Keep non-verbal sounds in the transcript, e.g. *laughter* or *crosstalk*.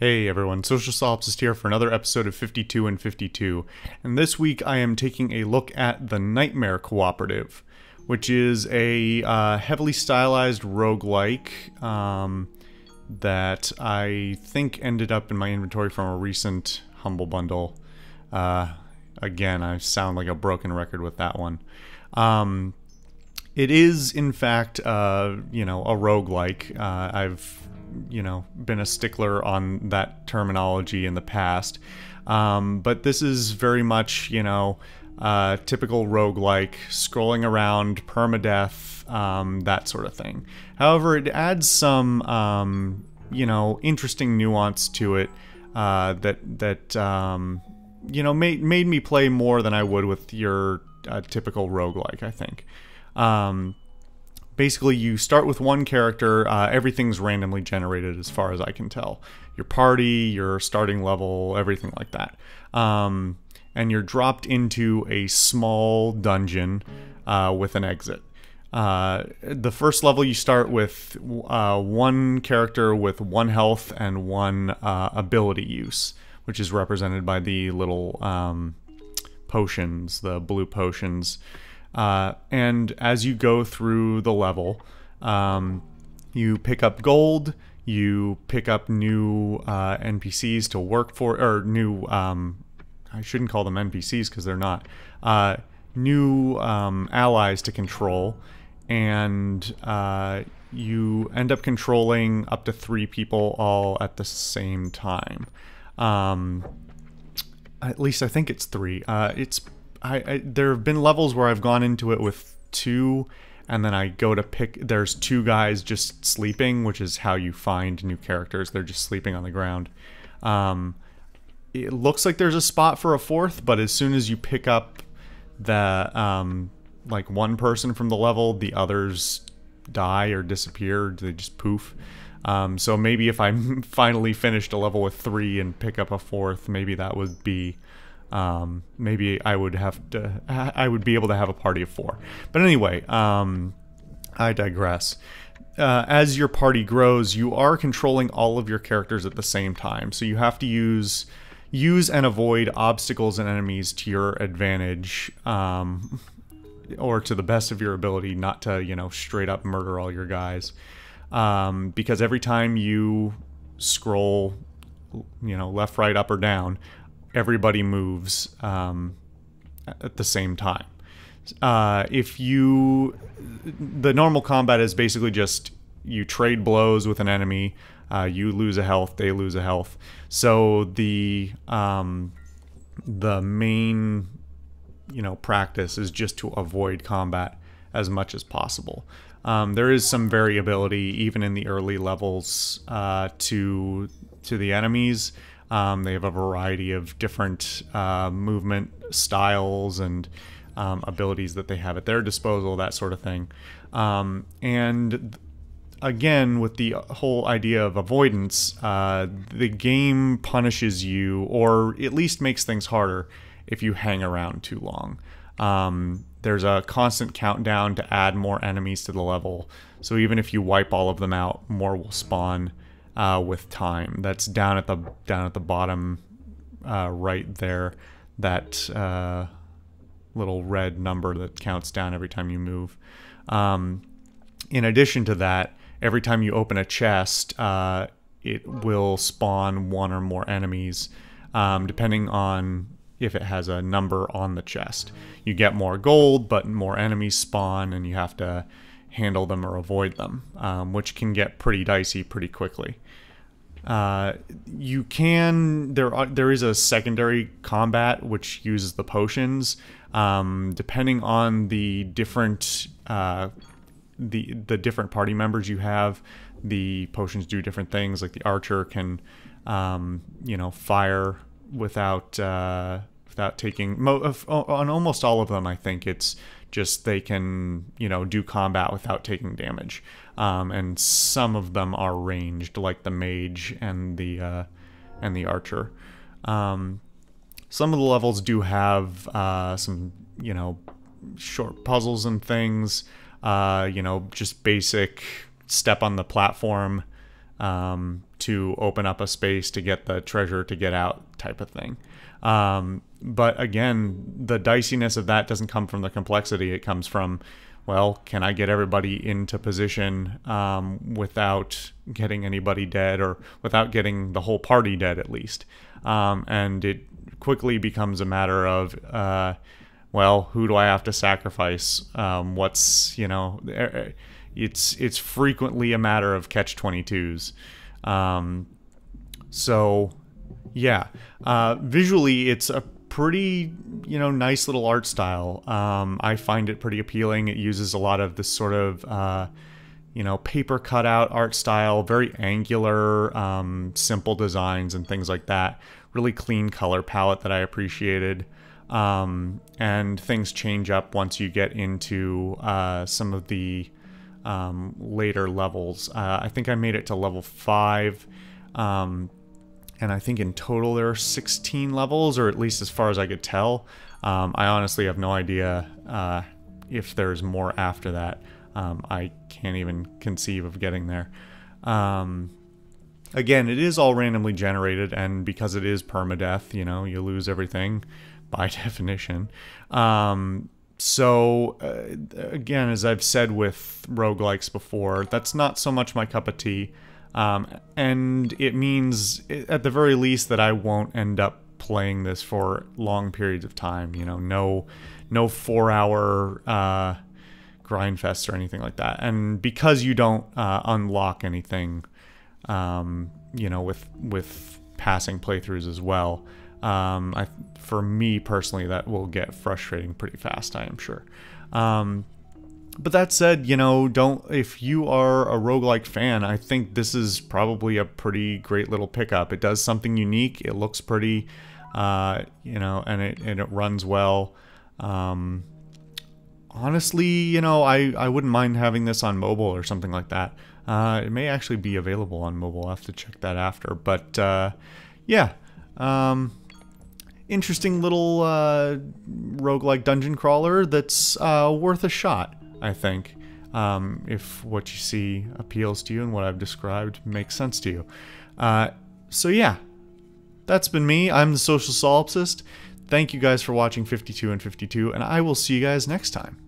Hey everyone, Social Solipsist here for another episode of 52 in 52. And this week I am taking a look at the Nightmare Cooperative, which is a uh, heavily stylized roguelike um, that I think ended up in my inventory from a recent Humble Bundle. Uh, again, I sound like a broken record with that one. Um, it is, in fact, uh, you know, a roguelike. Uh, I've you know been a stickler on that terminology in the past. Um, but this is very much you know uh, typical roguelike, scrolling around, permadeath, um, that sort of thing. However, it adds some um, you know interesting nuance to it uh, that that um, you know made made me play more than I would with your uh, typical roguelike. I think. Um, basically you start with one character uh, everything's randomly generated as far as i can tell. Your party your starting level everything like that. Um, and you're dropped into a small dungeon uh, with an exit. Uh, the first level you start with uh, one character with one health and one uh, ability use which is represented by the little um, potions the blue potions uh, and as you go through the level, um, you pick up gold, you pick up new uh, NPCs to work for, or new, um, I shouldn't call them NPCs because they're not, uh, new um, allies to control, and uh, you end up controlling up to three people all at the same time. Um, at least I think it's three. Uh, it's I, I there have been levels where I've gone into it with two and then I go to pick there's two guys just sleeping, which is how you find new characters. They're just sleeping on the ground. Um, it looks like there's a spot for a fourth, but as soon as you pick up the um, like one person from the level, the others die or disappear. They just poof. Um, so maybe if I *laughs* finally finished a level with three and pick up a fourth, maybe that would be um, maybe I would have to, I would be able to have a party of four. But anyway, um, I digress. Uh, as your party grows, you are controlling all of your characters at the same time. So you have to use use and avoid obstacles and enemies to your advantage, um, or to the best of your ability, not to you know straight up murder all your guys. Um, because every time you scroll, you know, left, right, up, or down, everybody moves um, at the same time. Uh, if you, the normal combat is basically just you trade blows with an enemy. Uh, you lose a health, they lose a health. So the um, the main you know practice is just to avoid combat as much as possible. Um, there is some variability even in the early levels uh, to to the enemies. Um, they have a variety of different uh, movement styles and um, abilities that they have at their disposal, that sort of thing. Um, and again, with the whole idea of avoidance, uh, the game punishes you, or at least makes things harder, if you hang around too long. Um, there's a constant countdown to add more enemies to the level, so even if you wipe all of them out, more will spawn uh, with time. That's down at the down at the bottom uh, right there. That uh, little red number that counts down every time you move. Um, in addition to that, every time you open a chest, uh, it will spawn one or more enemies, um, depending on if it has a number on the chest. You get more gold, but more enemies spawn, and you have to handle them or avoid them, um, which can get pretty dicey pretty quickly. Uh, you can there are, there is a secondary combat which uses the potions. Um, depending on the different uh, the the different party members you have, the potions do different things. Like the archer can, um, you know, fire without uh, without taking on almost all of them. I think it's just they can you know do combat without taking damage um, and some of them are ranged like the mage and the uh, and the archer um, some of the levels do have uh, some you know short puzzles and things uh, you know just basic step on the platform um, to open up a space to get the treasure to get out type of thing. Um, but again, the diciness of that doesn't come from the complexity. It comes from, well, can I get everybody into position um, without getting anybody dead or without getting the whole party dead at least? Um, and it quickly becomes a matter of, uh, well, who do I have to sacrifice? Um, what's, you know, it's it's frequently a matter of catch 22s. Um, so, yeah, uh, visually it's a pretty you know nice little art style. Um, I find it pretty appealing. It uses a lot of this sort of uh, you know paper cutout art style, very angular, um, simple designs and things like that. Really clean color palette that I appreciated. Um, and things change up once you get into uh, some of the um, later levels. Uh, I think I made it to level five. Um, and I think in total there are 16 levels, or at least as far as I could tell. Um, I honestly have no idea uh, if there's more after that. Um, I can't even conceive of getting there. Um, again, it is all randomly generated, and because it is permadeath, you know, you lose everything *laughs* by definition. Um, so, uh, again, as I've said with roguelikes before, that's not so much my cup of tea. Um, and it means, at the very least, that I won't end up playing this for long periods of time. You know, no, no four-hour uh, grind fest or anything like that. And because you don't uh, unlock anything, um, you know, with with passing playthroughs as well, um, I, for me personally, that will get frustrating pretty fast. I am sure. Um, but that said, you know, don't if you are a roguelike fan, I think this is probably a pretty great little pickup. It does something unique. It looks pretty, uh, you know, and it and it runs well. Um, honestly, you know, I I wouldn't mind having this on mobile or something like that. Uh, it may actually be available on mobile. I'll have to check that after. But uh, yeah, um, interesting little uh, roguelike dungeon crawler that's uh, worth a shot. I think, um, if what you see appeals to you and what I've described makes sense to you. Uh, so yeah, that's been me. I'm the Social Solipsist. Thank you guys for watching 52 in 52, and I will see you guys next time.